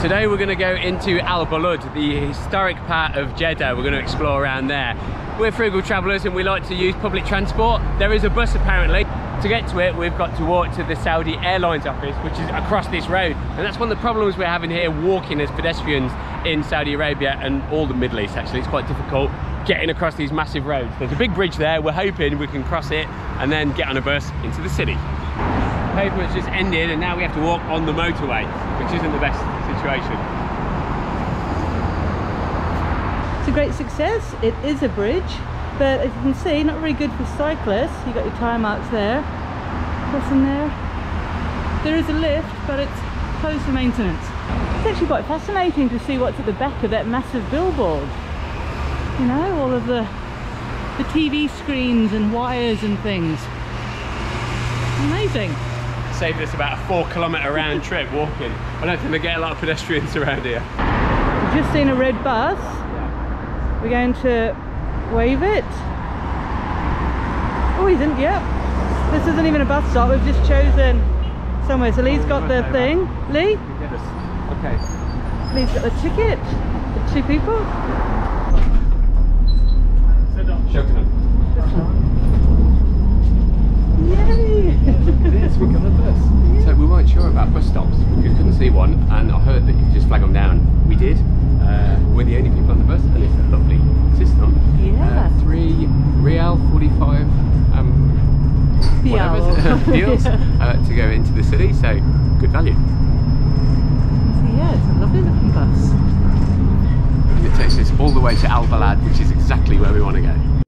Today we're going to go into Al Balad, the historic part of Jeddah. We're going to explore around there. We're frugal travellers and we like to use public transport. There is a bus apparently. To get to it, we've got to walk to the Saudi Airlines office, which is across this road. And that's one of the problems we're having here walking as pedestrians in Saudi Arabia and all the Middle East actually. It's quite difficult getting across these massive roads. There's a big bridge there. We're hoping we can cross it and then get on a bus into the city. The Pavement's just ended and now we have to walk on the motorway, which isn't the best situation. It's a great success. It is a bridge, but as you can see, not very good for cyclists. You've got your tyre marks there, crossing there. There is a lift, but it's closed for maintenance. It's actually quite fascinating to see what's at the back of that massive billboard. You know, all of the the TV screens and wires and things. Amazing. Saved us about a four kilometre round trip walking. I don't think they get a lot of pedestrians around here. We've just seen a red bus. We're going to wave it. Oh, he didn't, yep. This isn't even a bus stop, we've just chosen somewhere. So Lee's got the thing. Lee? Okay. Lee's got the ticket. The two people. Yay! Yes, we got a bus. So we weren't sure about bus stops because we couldn't see one, and I heard that you could just flag them down. We did. Uh, we're the only people on the bus, and it's a lovely system. Yeah. Uh, three real forty-five. Um, whatever Bial. deals uh, to go into the city. So good value. So yeah, it's a lovely looking bus. It takes us all the way to Al Balad, which is exactly where we want to go.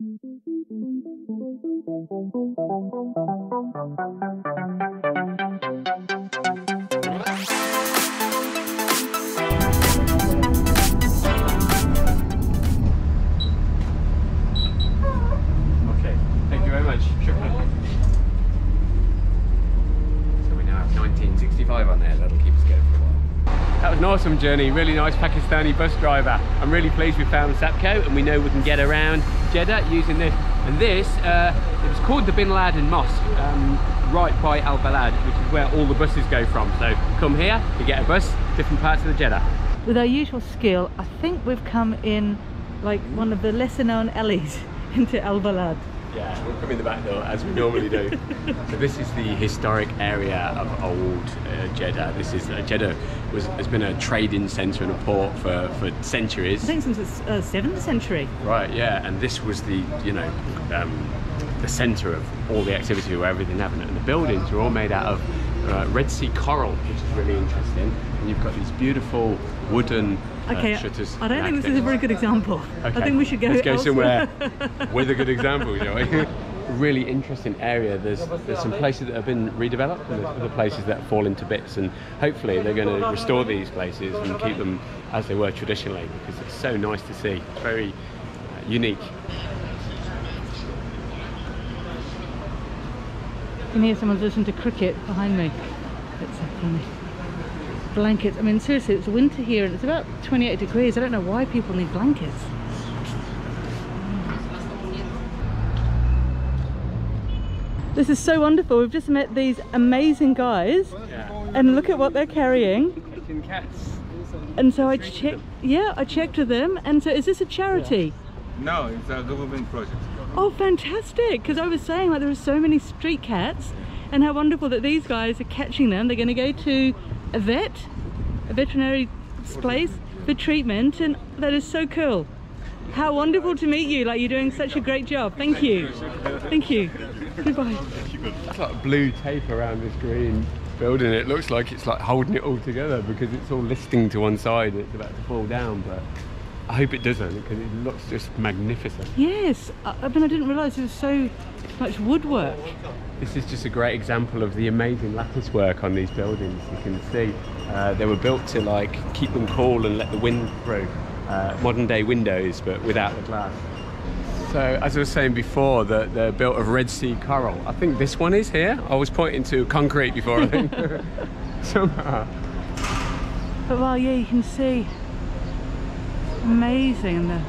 Awesome journey, really nice Pakistani bus driver. I'm really pleased we found SAPTCO and we know we can get around Jeddah using this. And this, uh, it was called the Bin Laden Mosque, um, right by Al Balad, which is where all the buses go from. So come here, you get a bus, different parts of the Jeddah. With our usual skill, I think we've come in like one of the lesser known alleys into Al Balad. Yeah, we'll come in the back door as we normally do. so this is the historic area of old uh, Jeddah. This is uh, Jeddah was has been a trading centre and a port for, for centuries. I think since the uh, 7th century. Right, yeah, and this was the you know um, the centre of all the activity where everything happened, and the buildings were all made out of uh, Red Sea coral, which is really interesting. And you've got these beautiful wooden Okay, shutters. I don't think this is a very good example. I Okay, think we should go Let's go elsewhere. somewhere with a good example, shall we? really interesting area. There's there's some places that have been redeveloped and there's other places that fall into bits and hopefully they're going to restore these places and keep them as they were traditionally because it's so nice to see. Very uh, unique. You can hear someone listening to cricket behind me. It's so funny. Blankets. I mean, seriously, it's winter here and it's about 28 degrees. I don't know why people need blankets. This is so wonderful. We've just met these amazing guys Yeah. and look at what they're carrying. Cats. And so I checked, yeah, I checked with them. And so is this a charity? No, it's a government project. Oh, fantastic! Because I was saying like there are so many street cats, and how wonderful that these guys are catching them. They're going to go to a vet, a veterinary place for treatment, and that is so cool. How wonderful to meet you! Like you're doing such a great job. Thank you. Thank you. Goodbye. That's like blue tape around this green building. It looks like it's like holding it all together because it's all listing to one side and it's about to fall down. But I hope it doesn't because it looks just magnificent. Yes, I, I mean I didn't realise there was so much woodwork. This is just a great example of the amazing lattice work on these buildings. You can see uh, they were built to like keep them cool and let the wind through. Uh, modern day windows, but without the glass. So, as I was saying before, that they're built of Red Sea coral. I think this one is here. I was pointing to concrete before. I think somehow. But well, yeah, you can see amazing the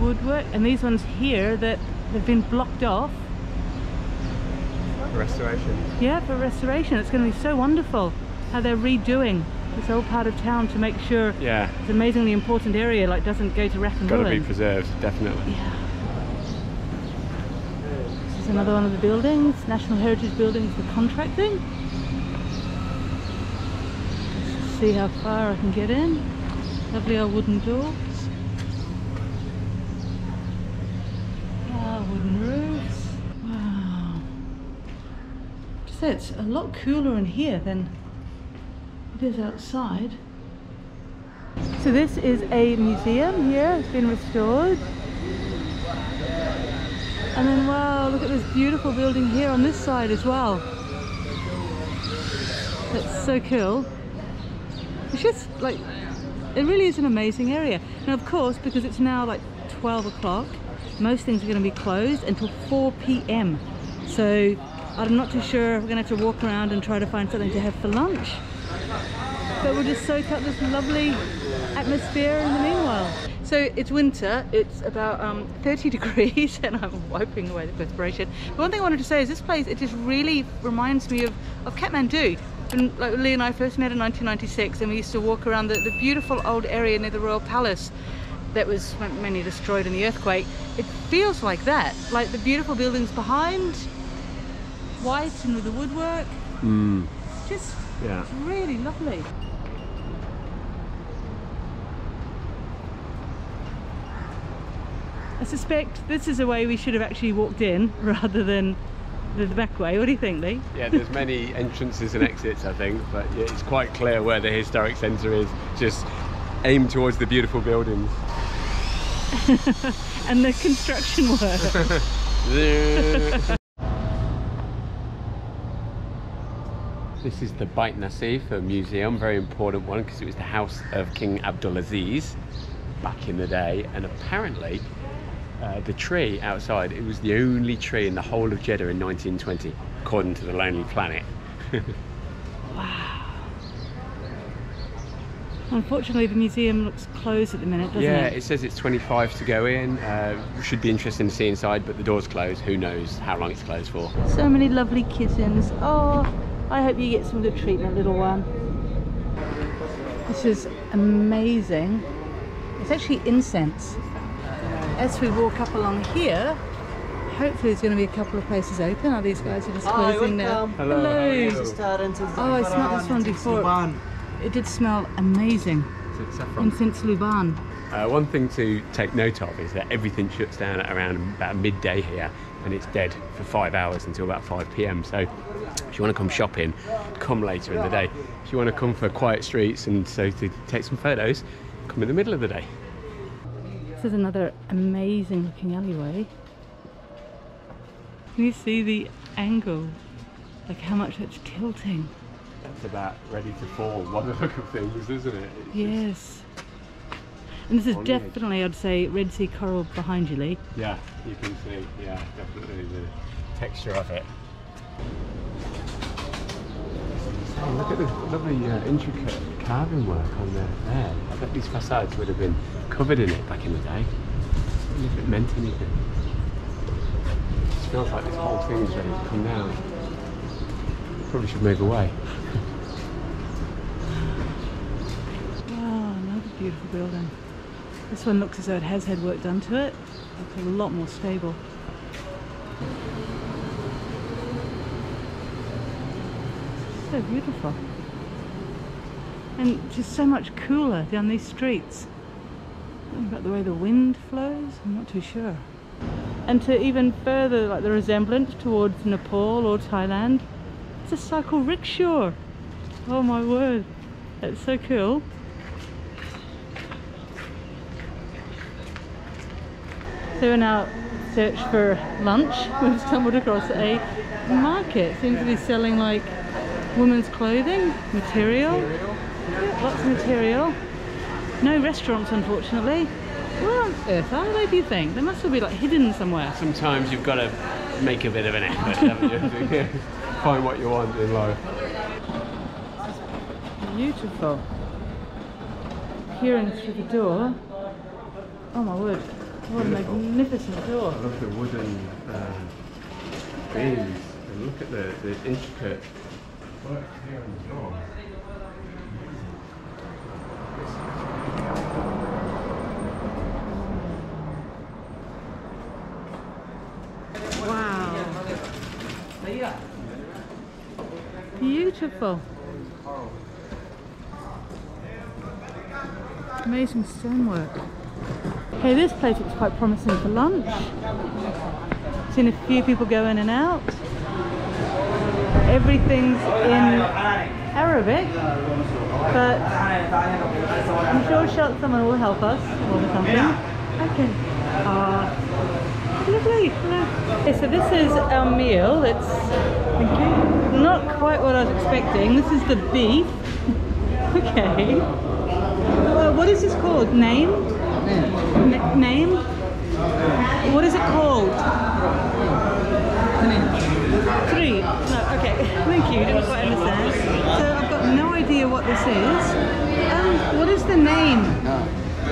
woodwork, and these ones here that they've been blocked off. Restoration. Yeah, for restoration. It's going to be so wonderful how they're redoing this old part of town to make sure Yeah, this amazingly important area like doesn't go to wreck and got to be preserved, definitely. Yeah. This is another one of the buildings, National Heritage Buildings for contracting. Let's see how far I can get in. Lovely old wooden doors. Ah, wooden roofs. Wow. Say it's a lot cooler in here than it is outside. So this is a museum here, it's been restored. And then wow, look at this beautiful building here on this side as well. That's so cool. It's just like, it really is an amazing area. And of course, because it's now like 12 o'clock, most things are going to be closed until 4 p.m. So I'm not too sure, we're going to have to walk around and try to find something to have for lunch. But we'll just soak up this lovely atmosphere in the meanwhile. So it's winter, it's about um, 30 degrees and I'm wiping away the perspiration. But one thing I wanted to say is this place, it just really reminds me of, of Kathmandu. When like, Lee and I first met in 1996 and we used to walk around the, the beautiful old area near the Royal Palace that was mainly destroyed in the earthquake. It feels like that, like the beautiful buildings behind, white and with the woodwork, Mm, just yeah. really lovely. I suspect this is a way we should have actually walked in rather than the the back way. What do you think, Lee? Yeah, there's many entrances and exits, I think, but yeah, it's quite clear where the historic centre is. Just aim towards the beautiful buildings. And the construction work. This is the Bait Nassif museum, very important one because it was the house of King Abdulaziz back in the day, and apparently. Uh, the tree outside, it was the only tree in the whole of Jeddah in 1920, according to the Lonely Planet. Wow. Unfortunately, the museum looks closed at the minute, doesn't yeah, it? it says it's 25 to go in. Uh, should be interesting to see inside, but the door's closed. Who knows how long it's closed for? So many lovely kittens. Oh, I hope you get some good treatment, little one. This is amazing. It's actually incense. As we walk up along here, hopefully there's going to be a couple of places open. Oh, these guys are just Hi, closing now. welcome. Hello, how are you? Oh, I smelled this one before. It did smell amazing. Is it saffron? Incense Luban. Uh, one thing to take note of is that everything shuts down at around about midday here and it's dead for five hours until about 5 pm. So if you want to come shopping, come later in the day. If you want to come for quiet streets and so to take some photos, come in the middle of the day. This is another amazing looking alleyway. Can you see the angle? Like how much it's tilting. That's about ready to fall the look of things, isn't it? It's just- Yes. And this is definitely, I'd say, Red Sea coral behind you, Lee. Yeah, you can see, yeah, definitely the texture of it. Oh, look at the lovely uh, intricate carving work on there. there. I bet these facades would have been covered in it back in the day. I if it meant anything. It smells like this whole thing is ready to come down. Probably should move away. Wow, another beautiful building. This one looks as though it has had work done to it. Looks a lot more stable. So beautiful. And just so much cooler down these streets. About the way the wind flows, I'm not too sure. And to even further like the resemblance towards Nepal or Thailand, it's a cycle rickshaw. Oh my word, that's so cool. So we're now search for lunch. We've stumbled across a market. Seems to be selling like women's clothing, material. Yeah, lots of material. No restaurants, unfortunately. Where on earth are they, do you think? They must all be like hidden somewhere. Sometimes you've got to make a bit of an effort, haven't you? Find what you want in life. Beautiful. Peering through the door. Oh my word. What a magnificent door. I love the wooden uh, beams and look at the, the intricate work here on the door. Wow. Beautiful. Amazing stonework. Okay, this place looks quite promising for lunch. Seen a few people go in and out. Everything's in Arabic, but I'm sure someone will help us or something. Okay. Ah, lovely. Okay, so this is our meal. It's. Not quite what I was expecting. This is the beef. okay. Uh, what is this called? Name? Na- name? What is it called? Three. No, okay. Thank you. Didn't quite understand. So I've got no idea what this is. Um, what is the name?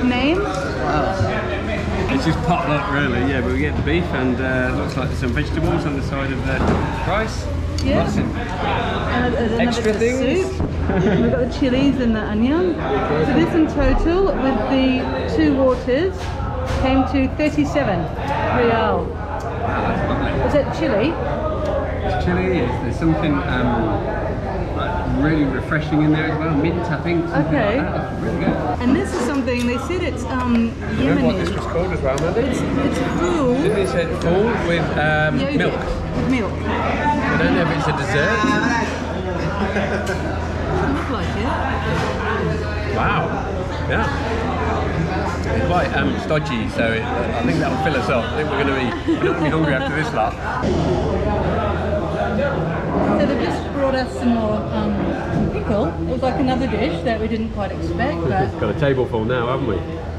Name? It's just potluck really, yeah, but we get the beef and uh, looks like there's some vegetables on the side of the rice. Yeah. Lots of- And Extra things? Soup. We've got the chilies and the onion. So this in total, with the two waters, came to 37 real. Is that chili? It's chili, it's, there's something um, like really refreshing in there as well, mint I think, Okay. like really good. And this is something, they said it's um, Remember what this was called as well, remember? It's, it's full Didn't they say full with um, milk? with milk. I don't know if it's a dessert. Look like it. Wow. Yeah. It's quite um, stodgy, so it, I think that'll fill us up. I think we're going to be, we're not going to be hungry after this lot. So they've just brought us some more um, pickle. It was like another dish that we didn't quite expect, but Got a table full now, haven't we?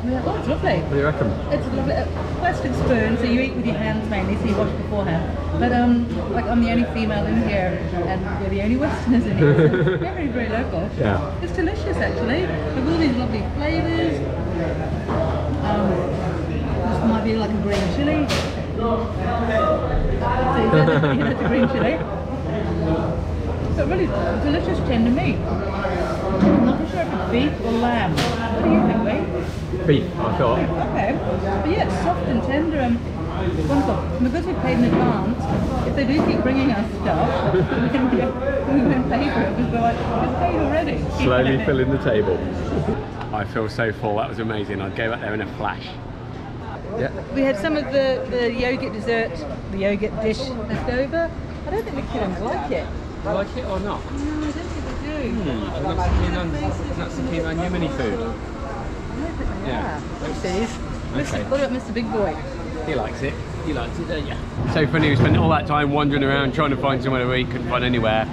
Yeah, oh, it's lovely. What do you reckon? It's a lovely plastic spoon, so you eat with your hands mainly, so you wash beforehand. But um, like I'm the only female in here, and we're the only Westerners in here. So very, very local. Yeah. It's delicious actually. With all these lovely flavours. Um, this might be like a green chili. So you know, a green chili. So really delicious tender meat. I'm not sure if it's beef or lamb. What do you think, Lee? Beef, I thought. Okay. But yeah, it's soft and tender and wonderful. Because we paid in advance, if they do keep bringing us stuff, we can, we can pay for it because we're like, it's paid already. Slowly filling the table. I feel so full, that was amazing. I'd go back there in a flash. Yeah. We had some of the, the yogurt dessert, the yogurt dish left over. I don't think the kids like it. Do like it or not? No, I don't think they do. I'm not so keen on, not so keen on Yemeni food. I don't think they Yeah. are. What's? Okay. Mr. What about Mr. Big Boy? He likes it. He likes it, don't you? So funny, we spent all that time wandering around trying to find somewhere to eat, couldn't find anywhere.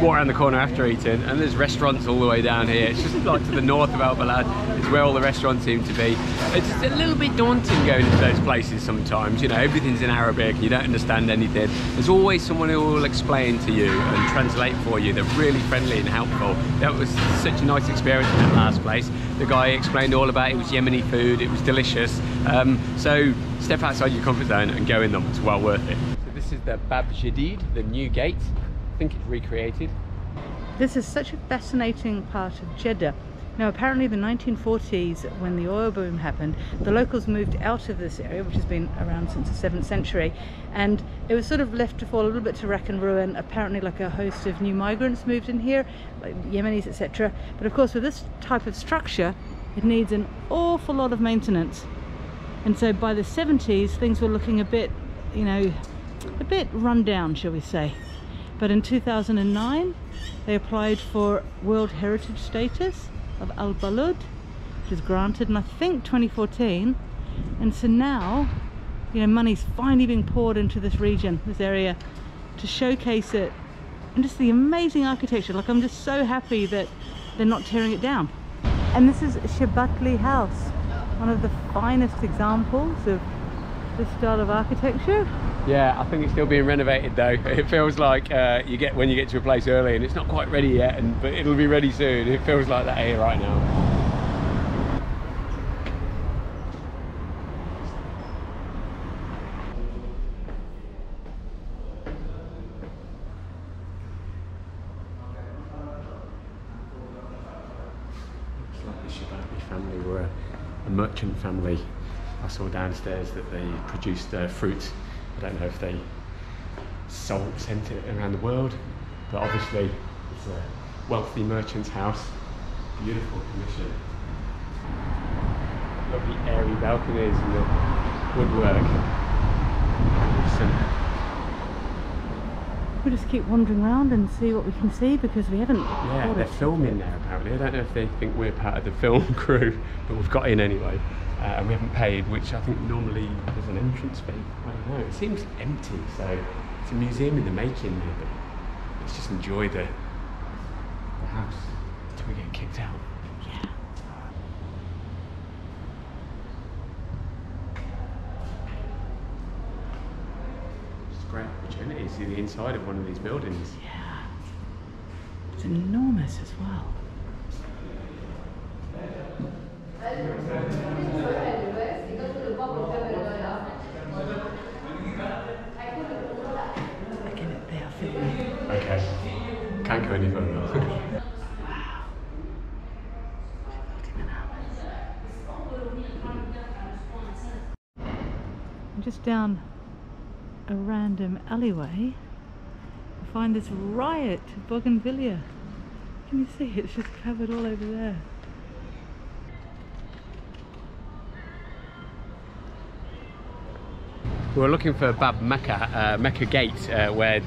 Walk around the corner after eating, and there's restaurants all the way down here. It's just like to the north of Al Balad, it's where all the restaurants seem to be. It's a little bit daunting going into those places sometimes. You know, everything's in Arabic, you don't understand anything. There's always someone who will explain to you and translate for you. They're really friendly and helpful. That was such a nice experience in that last place. The guy explained all about it. It was Yemeni food. It was delicious. Um, so step outside your comfort zone and go in them. It's well worth it. So this is the Bab Jadid, the new gate. I think it's recreated. This is such a fascinating part of Jeddah. Now, apparently, the 1940s, when the oil boom happened, the locals moved out of this area, which has been around since the 7th century, and it was sort of left to fall a little bit to wreck and ruin. Apparently, like a host of new migrants moved in here, like Yemenis, etc. But of course, with this type of structure, it needs an awful lot of maintenance. And so by the 70s, things were looking a bit, you know, a bit run down, shall we say. But in 2009, they applied for World Heritage status of Al Balad, which was granted in I think 2014. And so now, you know, money's finally being poured into this region, this area, to showcase it and just the amazing architecture. Like I'm just so happy that they're not tearing it down. And this is Sharbatly House, one of the finest examples of this style of architecture. Yeah, I think it's still being renovated though. It feels like uh, you get when you get to a place early and it's not quite ready yet, and but it'll be ready soon. It feels like that here right now. It's like the Shabbat a merchant family. I saw downstairs that they produced uh, fruit. I don't know if they sold, sent it around the world, but obviously it's a wealthy merchant's house. Beautiful condition. Lovely airy balconies and the woodwork. Awesome. We'll just keep wandering around and see what we can see because we haven't. Yeah, they're filming there apparently. I don't know if they think we're part of the film crew, but we've got in anyway. Uh, and we haven't paid, which I think normally there's an entrance fee. I don't know. It seems empty, so it's a museum in the making maybe. Let's just enjoy the, the house until we get kicked out. Yeah. It's a great opportunity to see the inside of one of these buildings. Yeah. It's enormous as well. Okay. Can't go any further. And just down a random alleyway, we find this riot bougainvillea. Can you see? It's just covered all over there. We're looking for Bab Mecca, uh, Mecca Gate, uh, where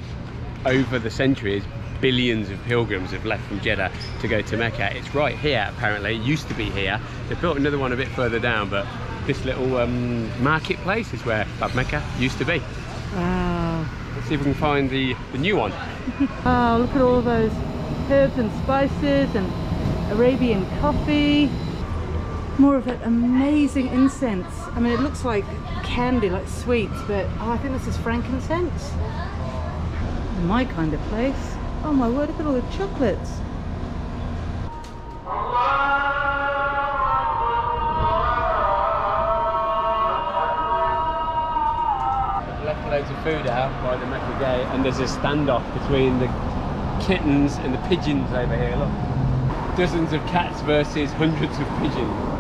over the centuries billions of pilgrims have left from Jeddah to go to Mecca. It's right here apparently, it used to be here. They built another one a bit further down, but this little um, marketplace is where Bab Mecca used to be. Wow. Let's see if we can find the, the new one. Wow, look at all those herbs and spices and Arabian coffee. More of that amazing incense. I mean, it looks like candy, like sweets, but oh, I think this is frankincense. My kind of place. Oh my word, look at all the chocolates. Left loads of food out by the Mecca Gate and there's a standoff between the kittens and the pigeons over here, look. Dozens of cats versus hundreds of pigeons.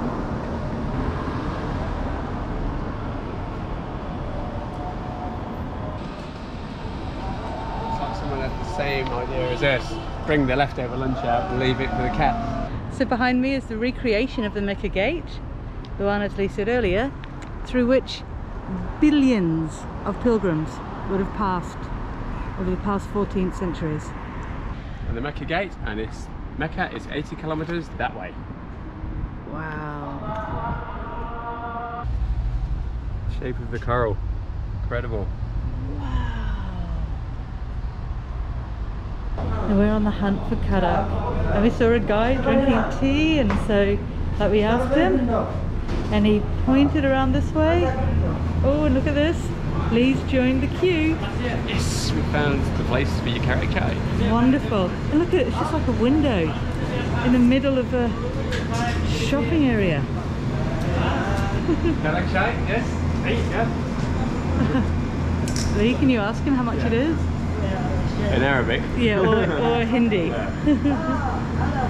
It's like someone had the same idea. Bring the leftover lunch out and leave it for the cats. So behind me is the recreation of the Mecca Gate, the one as Lee said earlier, through which billions of pilgrims would have passed over the past 14 centuries. And the Mecca Gate and it's Mecca is 80 kilometers that way. Wow. Shape of the coral. Incredible. And we're on the hunt for karak. And we saw a guy drinking tea and so like we asked him and he pointed around this way. Oh and look at this. Lee's joined the queue. Yes, we found the place for your carrot cake. Wonderful. And look at it, it's just like a window in the middle of a shopping area. Carrot cake, yes. Hey, yeah. Lee, can you ask him how much it is? In Arabic. Yeah, or, or Hindi.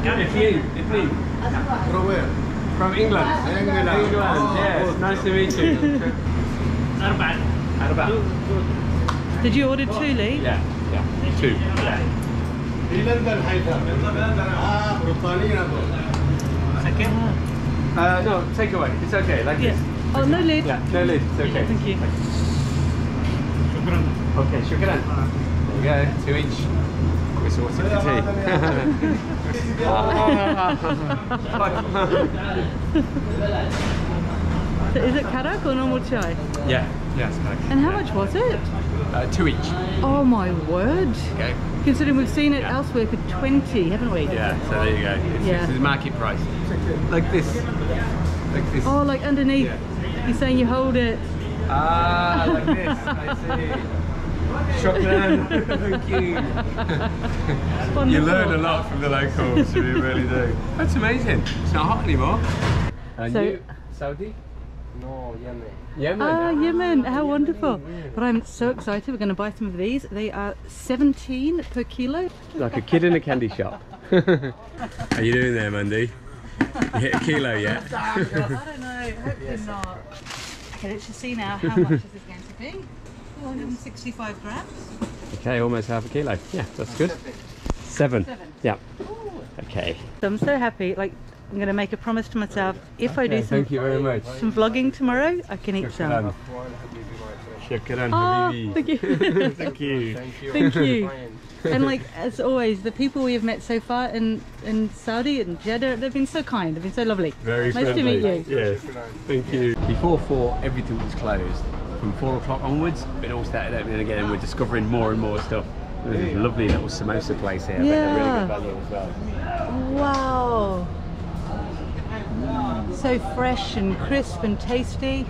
It's you, it's me. From where? From England. England. England, Oh, yes. good. Nice to meet you. Arbat. Arbat. Did you order two, Lee? Yeah, yeah. Two. Yeah. Uh, no, take away. It's okay, like Yeah. this. Oh, no lid. Yeah, no lid, it's okay. Thank you. Okay, shukran. You go, two each. We're sorted for So is it karak or normal chai? Yeah, yeah, it's nice. And how much was it? Uh, two each. Oh my word. Okay. Considering we've seen it Yeah. elsewhere for 20, haven't we? Yeah, so there you go. It's, Yeah. This is market price. Like this. Like this. Oh, like underneath. Yeah. You're saying you hold it. Ah, like this. I see. Shukran. Thank you. you learn a lot from the locals, you really do. That's amazing. It's not hot anymore. And So- you, Saudi? No, Yemen. Yemen. Ah, Yemen, how wonderful. But I'm so excited. We're going to buy some of these. They are 17 per kilo. Like a kid in a candy shop. How you doing there, Mandy? You hit a kilo yet? I don't know, hopefully not. Okay, let's just see now how much is this going to be. 465 grams. Okay, almost half a kilo. Yeah, that's good. Seven. Seven. Yeah. Okay. So I'm so happy, like I'm going to make a promise to myself, if I do some, Thank you very much. some vlogging tomorrow, I can eat some. Shukran. One ah, Habibi, my friend. Shukran, Oh, thank you. Thank you. Thank you. Thank you. And like as always, the people we have met so far in, in Saudi and Jeddah, they've been so kind, they've been so lovely. Very nice to meet you. Yes. Thank you. Before four, everything was closed. From four o'clock onwards, it all started opening again, and we're discovering more and more stuff. There's a lovely little samosa place here. I bet they're really Yeah. good value as well. Wow. So fresh and crisp and tasty.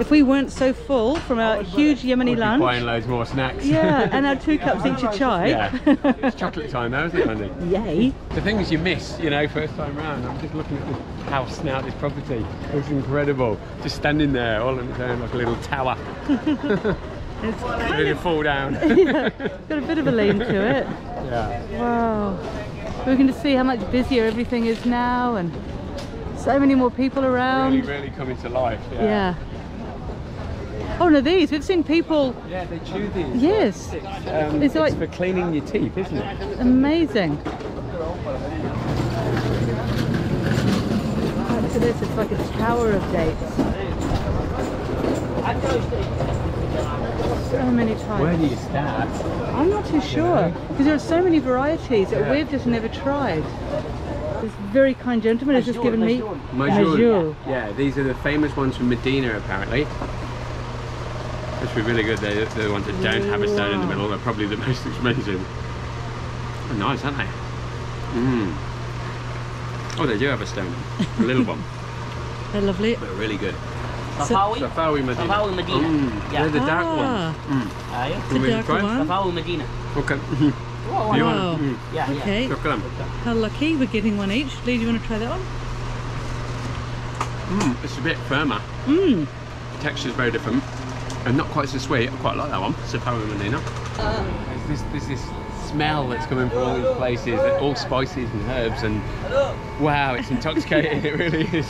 If we weren't so full from our oh, huge Yemeni We'll buying loads more snacks. yeah, and our two cups each of chai, yeah. It's chocolate time now, isn't it, Andy? yay. The things you miss, you know, first time round. I'm just looking at this house now, this property. It's incredible. Just standing there all on its own like a little tower. It's Ready to fall down. got a bit of a lean to it. yeah. Wow. We're going to see how much busier everything is now and so many more people Really, around. really coming to life. Yeah. Oh no, these, we've seen people, Yeah, they chew these. yes, Um, It's it's like- for cleaning your teeth, isn't it? amazing. Oh, look at this, it's like a tower of dates. So many types. Where do you start? I'm not too sure because there are so many varieties that Yeah. we've just never tried. This very kind gentleman has just given me Medjool. Medjool. Yeah, these are the famous ones from Medina, apparently. Which were really good. They're, the ones that don't have a stone in the middle. They're probably the most expensive. Nice, aren't they? Mmm. Oh, they do have a stone. a little one. They're lovely. They're really good. Safawi? Safawi Medina. Safawi Medina. Mm. Yeah. They're the dark ah. ones. Mm. yeah. The dark one? Safawi Medina. Okay. Oh, wow. Mm. Yeah, okay. How lucky we're getting one each. Lee, do you want to try that one? Mmm. it's a bit firmer. Mmm. The texture's very different. And not quite so sweet. I quite like that one. Safawi Medina. There's this, there's this smell that's coming from all these places, all spices and herbs, and wow, it's intoxicating. it really is.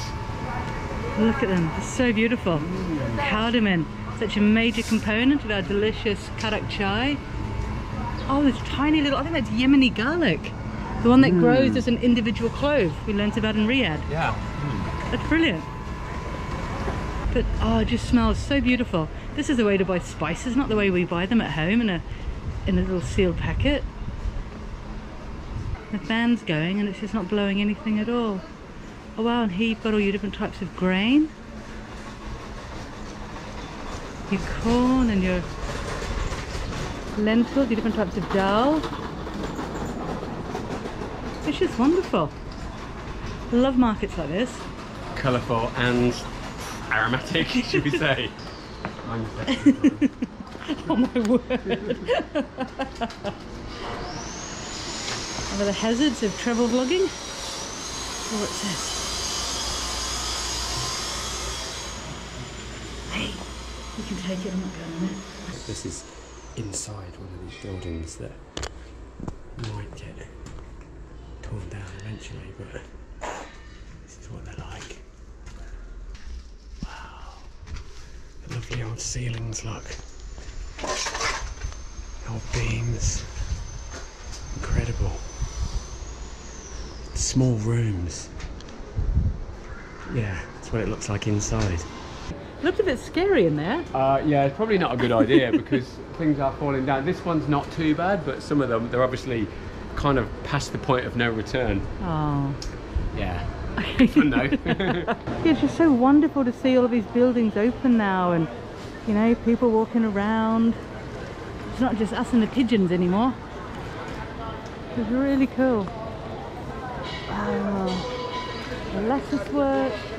Look at them. They're so beautiful. Cardamom. Such a major component of our delicious karak chai. Oh, this tiny little, I think that's Yemeni garlic. The one that grows as an individual clove we learnt about in Riyadh. Yeah. That's brilliant. But oh, it just smells so beautiful. This is the way to buy spices, not the way we buy them at home in a in a little sealed packet. The fan's going and it's just not blowing anything at all. Oh wow, and here you've got all your different types of grain. Your corn and your lentils, your different types of dal. It's just wonderful. Love markets like this. Colourful and aromatic, should we say? Oh my word. Over the hazards of travel vlogging. Oh, what it says. Hey, you can take it, I'm not going in it. This is inside one of these buildings that might get torn down eventually, but this is what they're like. Wow. The lovely old ceilings, look. Old beams. Incredible. Small rooms. Yeah, that's what it looks like inside. Looked a bit scary in there. Uh, yeah, it's probably not a good idea because things are falling down. This one's not too bad, but some of them, they're obviously kind of past the point of no return. Oh. Yeah. Fun though. Yeah, it's just so wonderful to see all of these buildings open now and, you know, people walking around. It's not just us and the pigeons anymore. It's really cool. Wow. Lattice work.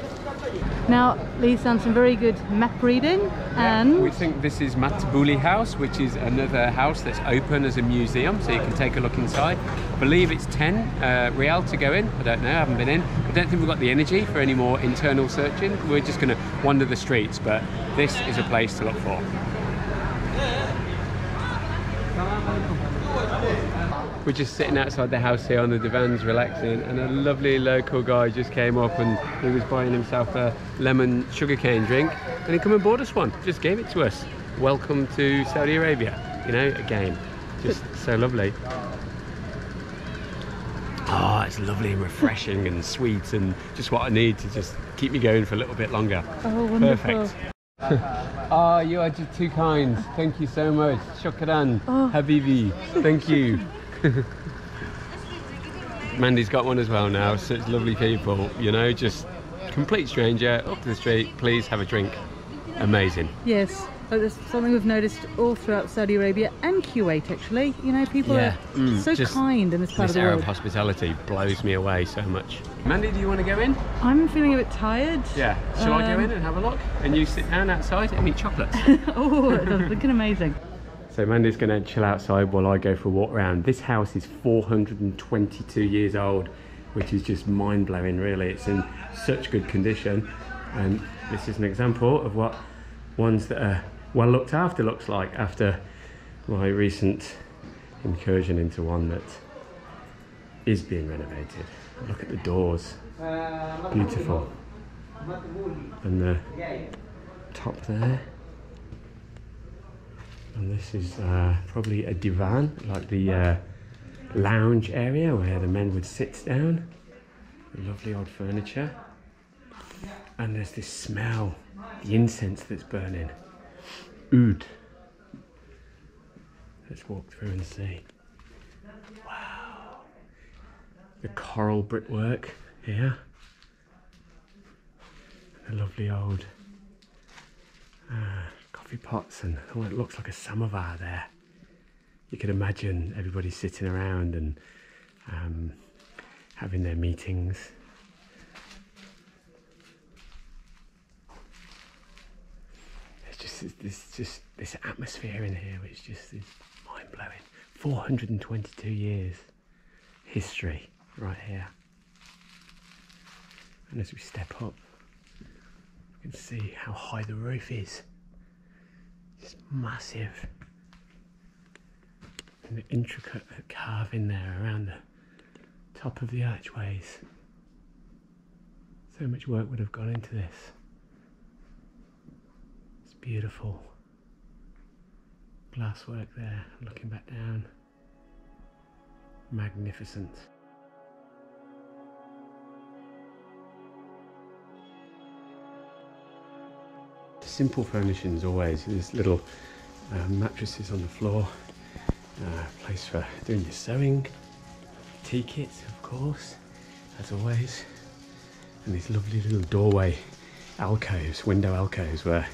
Now, Lee's done some very good map reading and we think this is Matbouli House, which is another house that's open as a museum, so you can take a look inside. I believe it's 10 uh, real to go in. I don't know, I haven't been in. I don't think we've got the energy for any more internal searching. We're just going to wander the streets, but this is a place to look for. We're just sitting outside the house here on the divans relaxing and a lovely local guy just came up and he was buying himself a lemon sugarcane drink and he come and bought us one. Just gave it to us. Welcome to Saudi Arabia. You know, again, just so lovely. Oh, it's lovely and refreshing and sweet and just what I need to just keep me going for a little bit longer. Oh, wonderful. Perfect. oh, you are just too kind. Thank you so much. Shukran. Oh. Habibi. Thank you. Mandy's got one as well now. Such lovely people, you know, just complete stranger up to the street. Please have a drink. Amazing. Yes, but there's something we've noticed all throughout Saudi Arabia and Kuwait actually. You know, people Yeah, are mm, so kind in this part This of the Arab world. hospitality blows me away so much. Mandy, do you want to go in? I'm feeling a bit tired. Yeah. Shall I go Um, in and have a look? And you sit down outside and eat chocolates. oh, it's looking amazing. So Mandy's going to chill outside while I go for a walk around. This house is 422 years old, which is just mind blowing. Really, it's in such good condition, and this is an example of what ones that are well looked after looks like after my recent incursion into one that is being renovated. Look at the doors, beautiful, and the top there. And this is uh, probably a divan, like the uh, lounge area where the men would sit down. Lovely old furniture. And there's this smell, the incense that's burning. Oud. Let's walk through and see. Wow. The coral brickwork here. A lovely old uh, coffee pots and oh, it looks like a samovar there. You could imagine everybody sitting around and um, having their meetings. It's just this, this just this atmosphere in here which just is mind blowing. 422 years history right here. And as we step up, you can see how high the roof is. It's massive. And the intricate carving there around the top of the archways. So much work would have gone into this. It's beautiful. Glasswork there, looking back down. Magnificent. Simple furnishings always. There's little uh, mattresses on the floor, uh, place for doing your sewing, tea kits, of course, as always, and these lovely little doorway alcoves, window alcoves, where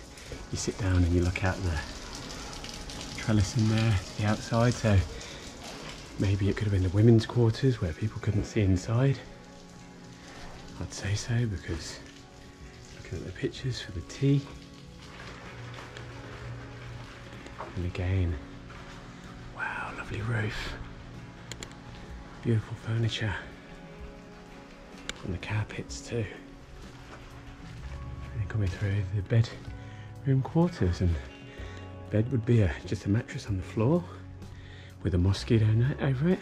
you sit down and you look out the trellis in there, the outside. So maybe it could have been the women's quarters where people couldn't see inside. I'd say so because looking at the pictures for the tea. And again, wow, lovely roof. Beautiful furniture. And the carpets too. And coming through the bedroom quarters and bed would be a, just a mattress on the floor with a mosquito net over it.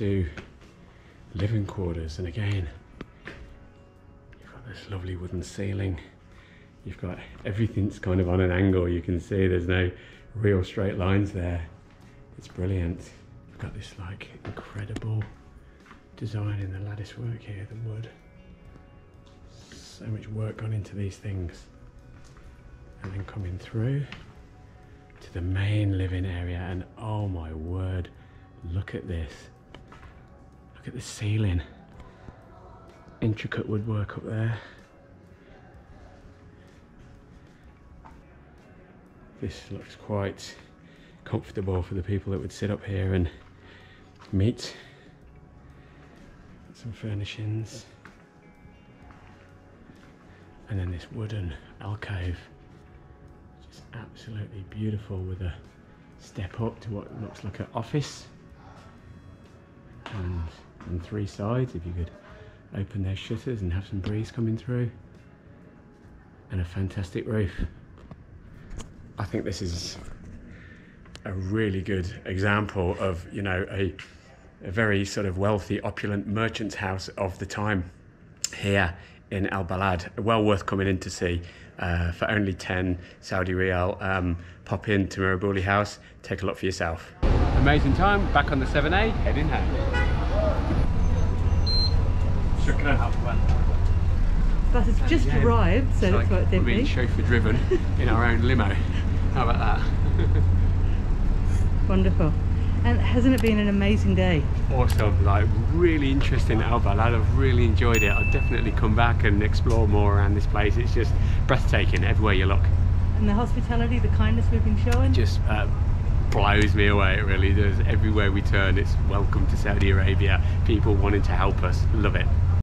Into living quarters and again you've got this lovely wooden ceiling. You've got everything's kind of on an angle. You can see there's no real straight lines there. It's brilliant. You've got this like incredible design in the lattice work here the wood. So much work gone into these things. And then coming through to the main living area and oh my word Look at this. Look at the ceiling. Intricate woodwork up there. This looks quite comfortable for the people that would sit up here and meet. Some furnishings. And then this wooden alcove Just absolutely beautiful with a step up to what looks like an office. And on three sides, if you could open their shutters and have some breeze coming through. And a fantastic roof. I think this is a really good example of, you know, a, a very sort of wealthy, opulent merchant's house of the time here in Al Balad. Well worth coming in to see. Uh, for only 10 Saudi Riyal, um, pop in to Matbouli House, take a look for yourself. Amazing time, back on the 7A, head in But it's just Yeah. arrived, so It's that's like what we're they'd being be. chauffeur driven in our own limo. How about that? Wonderful. And hasn't it been an amazing day? awesome, like really interesting Al Balad. I've really enjoyed it. I'll definitely come back and explore more around this place. It's just breathtaking everywhere you look. And the hospitality, the kindness we've been showing. Just uh, blows me away. It really does. Everywhere we turn, it's welcome to Saudi Arabia. People wanting to help us. Love it.